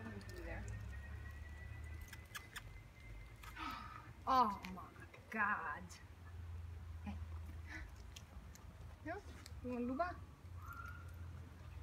all going there. Oh my god. Hey. Yes, you want to